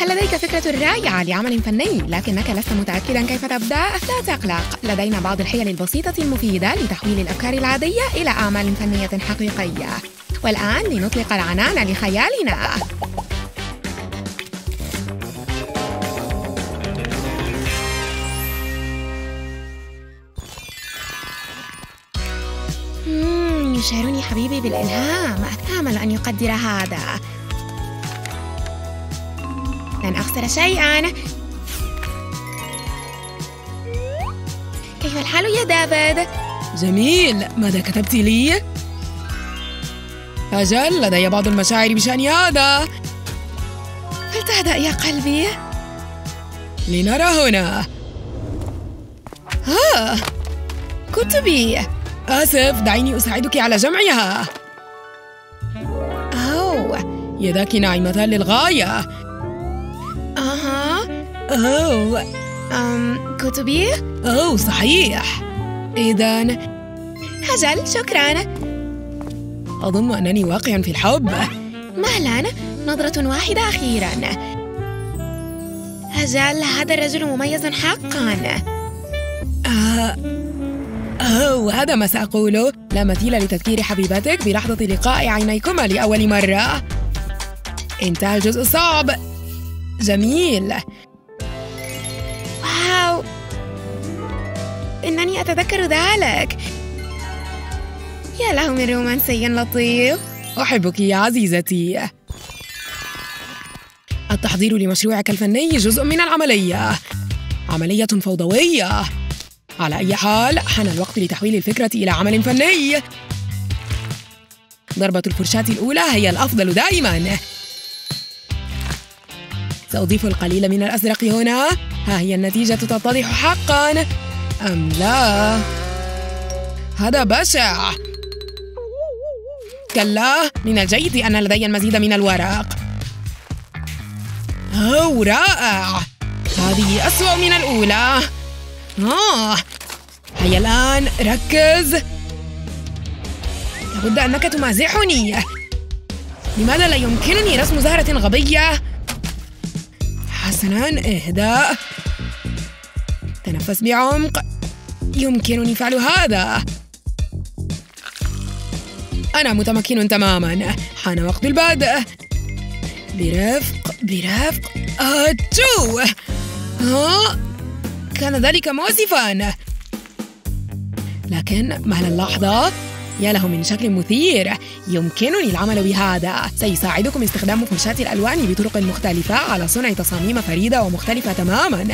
هل لديك فكرة رائعة لعمل فني لكنك لست متأكدا كيف تبدأ؟ لا تقلق. لدينا بعض الحيل البسيطة المفيدة لتحويل الأفكار العادية إلى أعمال فنية حقيقية. والآن لنطلق العنان لخيالنا. يشعرني حبيبي بالإلهام. آمل أن يقدر هذا. لن أخسر شيئا. كيف الحال يا دافيد؟ جميل. ماذا كتبت لي؟ أجل لدي بعض المشاعر بشأن هذا. فلتهدأ يا قلبي؟ لنرى هنا. ها كتبي آسف دعيني أساعدك على جمعها. أوه يداك ناعمتان للغاية. أها. أوه. أم كتبي؟ أوه صحيح. إذا أجل شكرا. أظن أنني واقع في الحب. مهلا نظرة واحدة أخيرا. أجل هذا الرجل مميز حقا. آه. أوه هذا ما سأقوله لا مثيل لتذكير حبيبتك بلحظة لقاء عينيكما لأول مرة. إنتهى الجزء الصعب. جميل. واو. إنني أتذكر ذلك. يا له من رومانسي لطيف. أحبك يا عزيزتي. التحضير لمشروعك الفني جزء من العملية. عملية فوضوية. على أي حال حان الوقت لتحويل الفكرة إلى عمل فني. ضربة الفرشاة الأولى هي الأفضل دائما. سأضيف القليل من الأزرق هنا. ها هي النتيجة تتضح حقا أم لا؟ هذا بشع. كلا من الجيد أن لدي المزيد من الورق. أوه رائع. هذه أسوأ من الأولى. آه. هيا الآن ركز. لابد أنك تمازحني. لماذا لا يمكنني رسم زهرة غبية؟ حسناً اهدأ تنفس بعمق. يمكنني فعل هذا. أنا متمكن تماماً. حان وقت البدء. برفق برفق. أتشو ها؟ كان ذلك مؤسفا لكن مهل اللحظة يا له من شكل مثير. يمكنني العمل بهذا. سيساعدكم استخدام فرشاة الألوان بطرق مختلفة على صنع تصاميم فريدة ومختلفة تماما.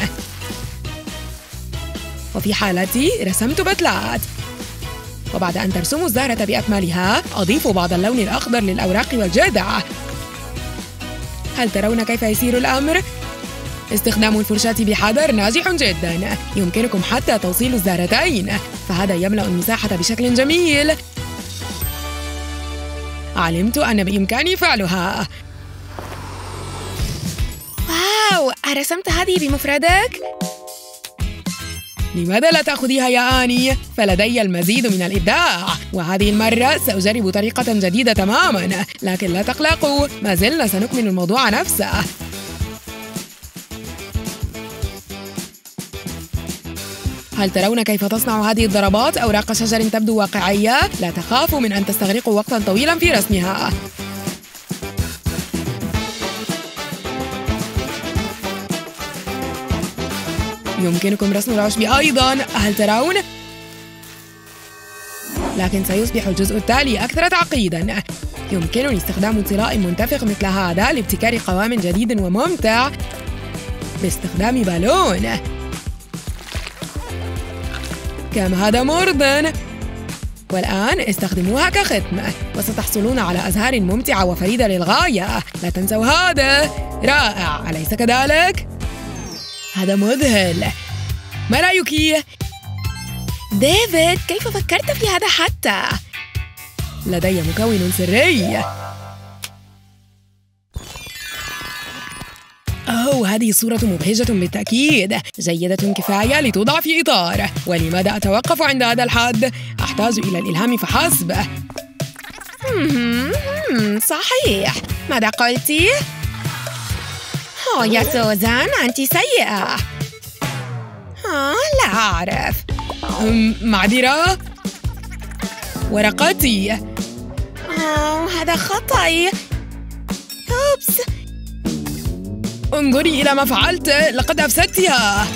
وفي حالتي رسمت بتلات وبعد أن ترسموا الزهرة بأكملها أضيفوا بعض اللون الأخضر للأوراق والجذع. هل ترون كيف يسير الأمر؟ استخدام الفرشاة بحذر ناجح جدا. يمكنكم حتى توصيل الزهرتين. فهذا يملأ المساحة بشكل جميل. علمت أن بإمكاني فعلها واو أرسمت هذه بمفردك؟ لماذا لا تأخذيها يا آني؟ فلدي المزيد من الإبداع وهذه المرة سأجرب طريقة جديدة تماما لكن لا تقلقوا ما زلنا سنكمل الموضوع نفسه هل ترون كيف تصنع هذه الضربات؟ أوراق شجر تبدو واقعية؟ لا تخافوا من أن تستغرقوا وقتا طويلا في رسمها. يمكنكم رسم العشب أيضا. هل ترون؟ لكن سيصبح الجزء التالي أكثر تعقيدا. يمكنني استخدام طلاء منتفخ مثل هذا لابتكار قوام جديد وممتع باستخدام بالون. كم هذا مرض. والآن استخدموها كختم. وستحصلون على أزهار ممتعة وفريدة للغاية. لا تنسوا هذا. رائع. أليس كذلك؟ هذا مذهل. ما رأيك؟ ديفيد كيف فكرت في هذا حتى؟ لدي مكون سري. أوه هذه صورة مبهجة بالتأكيد جيدة كفاية لتوضع في إطار. ولماذا أتوقف عند هذا الحد؟ أحتاج إلى الإلهام فحسب. صحيح. ماذا قلتِ؟ أوه يا سوزان أنت سيئة. آه لا أعرف. معذرة. ورقتي. أوه هذا خطأي انظري إلى ما فعلت لقد أفسدتها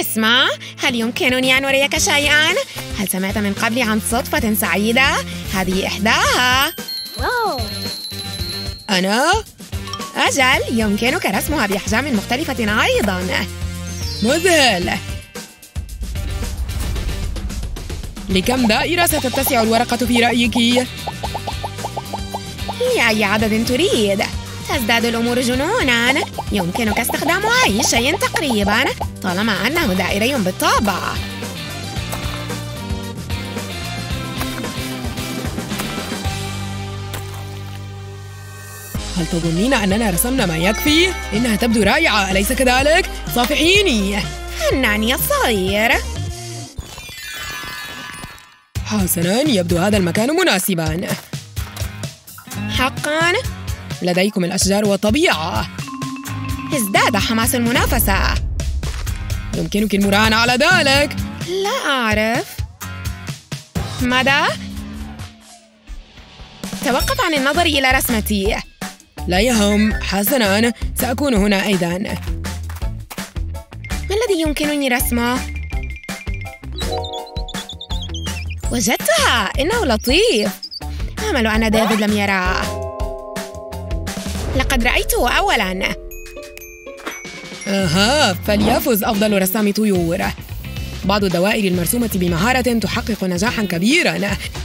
اسمع هل يمكنني أن أريك شيئا؟ هل سمعت من قبل عن صدفة سعيدة؟ هذه إحداها أنا؟ أجل يمكنك رسمها بأحجام مختلفة أيضا مذهل لكم دائرة ستتسع الورقة في رأيك؟ لأي عدد تريد تزداد الأمور جنونا يمكنك استخدام أي شيء تقريبا طالما أنه دائري بالطبع هل تظنين أننا رسمنا ما يكفي؟ إنها تبدو رائعة أليس كذلك؟ صافحيني فناني الصغير حسناً يبدو هذا المكان مناسباً حقاً؟ لديكم الأشجار والطبيعة. ازداد حماس المنافسة. يمكنك المراهنة على ذلك. لا أعرف. ماذا؟ توقف عن النظر إلى رسمتي. لا يهم. حسناً. سأكون هنا أيضاً. ما الذي يمكنني رسمه؟ وجدتها. إنه لطيف. آمل أن ديفيد لم يراه لقد رأيته أولاً. أها فليفز أفضل رسام طيور. بعض الدوائر المرسومة بمهارة تحقق نجاحا كبيرا.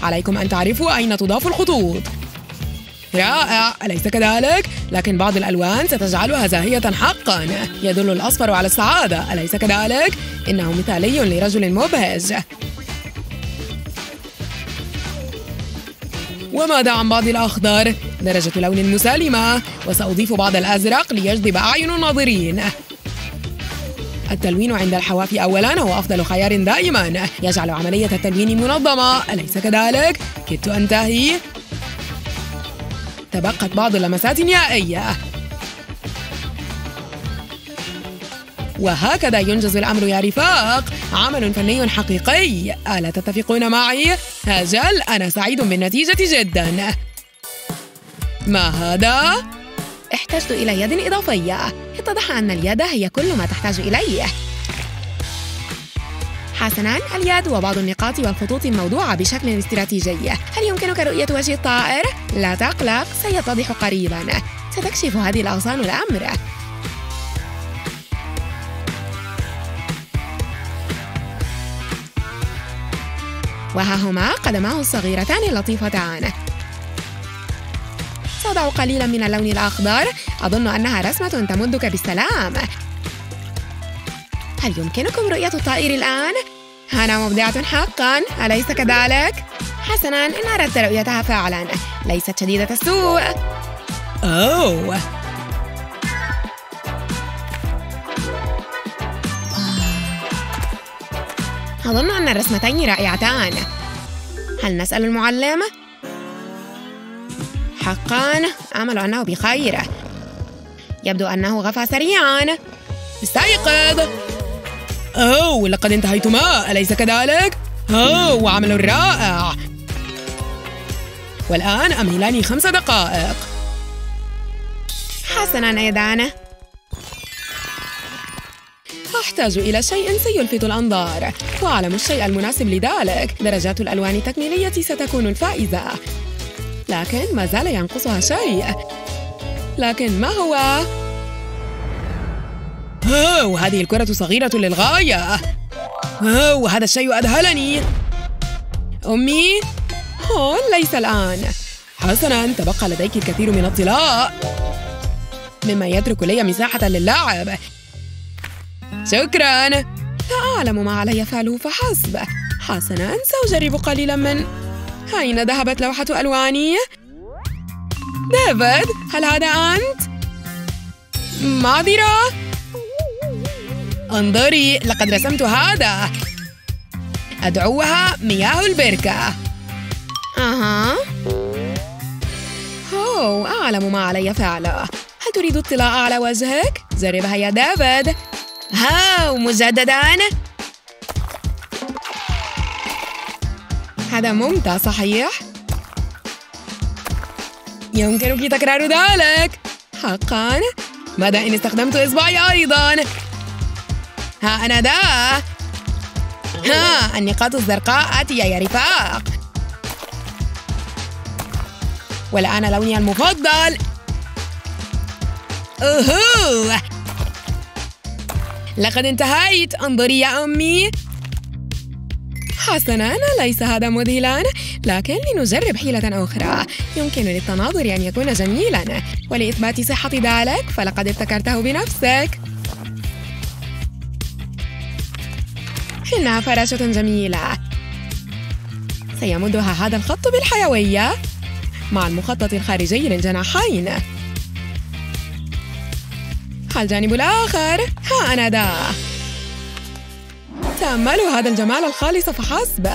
عليكم أن تعرفوا أين تضاف الخطوط. رائع أليس كذلك؟ لكن بعض الألوان ستجعلها زاهية حقا. يدل الأصفر على السعادة. أليس كذلك؟ إنه مثالي لرجل مبهج. وماذا عن بعض الأخضر؟ درجة لون مسالمة وسأضيف بعض الأزرق ليجذب أعين الناظرين التلوين عند الحواف أولاً هو أفضل خيار دائماً يجعل عملية التلوين منظمة أليس كذلك؟ كدت أنتهي تبقت بعض اللمسات النهائية وهكذا ينجز الأمر يا رفاق. عمل فني حقيقي. ألا تتفقون معي؟ أجل أنا سعيد بالنتيجة جدا. ما هذا؟ احتجت إلى يد إضافية. اتضح أن اليد هي كل ما تحتاج إليه. حسناً. اليد وبعض النقاط والخطوط الموضوعة بشكل استراتيجي. هل يمكنك رؤية وجه الطائر؟ لا تقلق. سيتضح قريباً. ستكشف هذه الأغصان الأمر. وها هما قدماه الصغيرتان اللطيفتان سأضع قليلا من اللون الأخضر. أظن أنها رسمة تمدك بالسلام. هل يمكنكم رؤية الطائر الآن؟ أنا مبدعة حقا. أليس كذلك؟ حسنا إن أردت رؤيتها فعلا ليست شديدة السوء. أوه! أظن أن الرسمتين رائعتان. هل نسأل المعلم؟ حقا أمل أنه بخير. يبدو أنه غفى سريعا. استيقظ. أوه لقد انتهيتما. أليس كذلك؟ أوه عمل رائع. والآن أمهلاني خمس دقائق. حسنا أيضا أحتاج إلى شيء سيلفت الأنظار. وأعلم الشيء المناسب لذلك. درجات الألوان التكميلية ستكون الفائزة. لكن ما زال ينقصها شيء. لكن ما هو؟ أوه هذه الكرة صغيرة للغاية. أوه هذا الشيء أذهلني. أمي؟ أوه ليس الآن. حسناً تبقى لديك الكثير من الطلاء. مما يترك لي مساحة للعب شكراً. لا أعلم ما علي فعله فحسب. حسناً سأجرب قليلاً من. أين ذهبت لوحة ألواني؟ ديفيد هل هذا أنت؟ معذرة انظري لقد رسمت هذا. أدعوها مياه البركة. أها. أوه أعلم ما علي فعله هل تريد اطلاع على وجهك؟ جربها يا دافيد هاو مجددا هذا ممتع صحيح؟ يمكنك تكرار ذلك. حقا. ماذا إن استخدمت إصبعي أيضا؟ ها أنا ذا. ها النقاط الزرقاء آتية يا رفاق. والآن لوني المفضل. أوهو. لقد انتهيت انظري يا أمي. حسنا ليس هذا مذهلا لكن لنجرب حيلة أخرى. يمكن للتناظر أن يكون جميلا. ولإثبات صحة ذلك فلقد ابتكرته بنفسك. إنها فراشة جميلة. سيمدها هذا الخط بالحيوية. مع المخطط الخارجي للجناحين. الجانب الآخر. ها أنا ذا تأملوا هذا الجمال الخالص فحسب.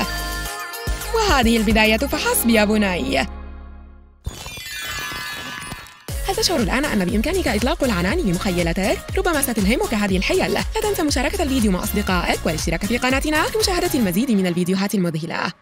وهذه البداية فحسب يا بني. هل تشعر الآن أن بإمكانك إطلاق العنان بمخيلتك؟ ربما ستلهمك هذه الحيل. لا تنسى مشاركة الفيديو مع أصدقائك والاشتراك في قناتنا لمشاهدة المزيد من الفيديوهات المذهلة.